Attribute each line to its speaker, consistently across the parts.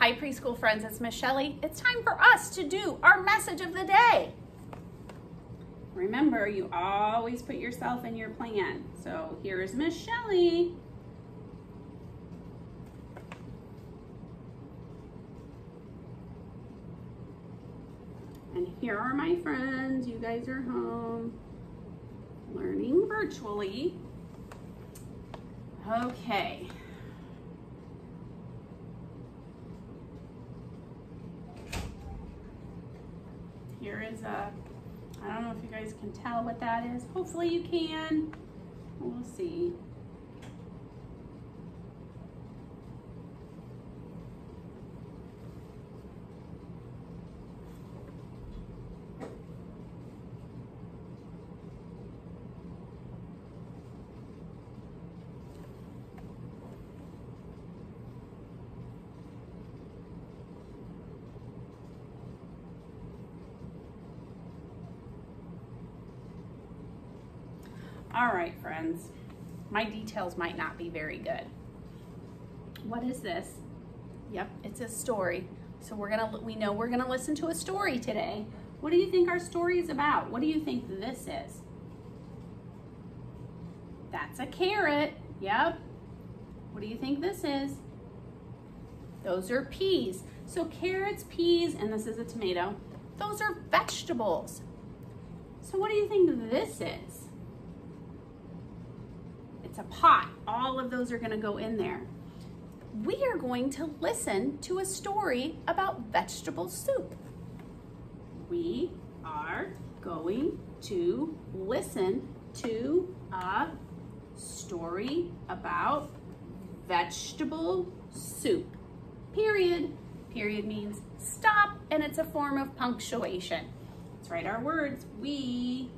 Speaker 1: Hi preschool friends, it's Miss Shelley. It's time for us to do our message of the day. Remember, you always put yourself in your plan. So here's Miss Shelley. And here are my friends. You guys are home learning virtually. Okay. Here is a, I don't know if you guys can tell what that is. Hopefully you can. We'll see. All right, friends. My details might not be very good. What is this? Yep, it's a story. So we're gonna, we know we're gonna listen to a story today. What do you think our story is about? What do you think this is? That's a carrot. Yep. What do you think this is? Those are peas. So carrots, peas, and this is a tomato. Those are vegetables. So what do you think this is? It's a pot. All of those are gonna go in there. We are going to listen to a story about vegetable soup. We are going to listen to a story about vegetable soup. Period. Period means stop and it's a form of punctuation. Let's write our words. We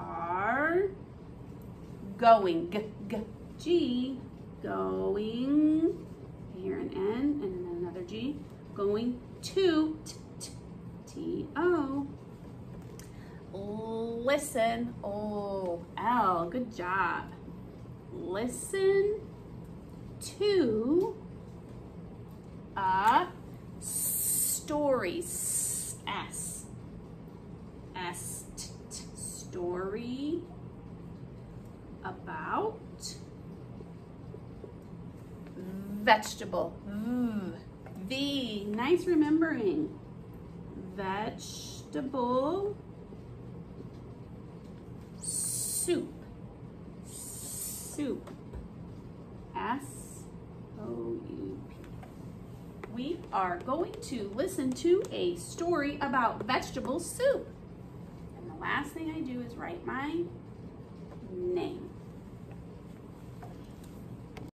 Speaker 1: are going, g, g, g, going, here an N and then another G, going to, t, t, T, O. Listen, oh, O, L, good job. Listen to a story, S, S, S, t, t, story about vegetable. Mm. V. v. Nice remembering. Vegetable soup. Soup. S O U P. We are going to listen to a story about vegetable soup. And the last thing I do is write my name.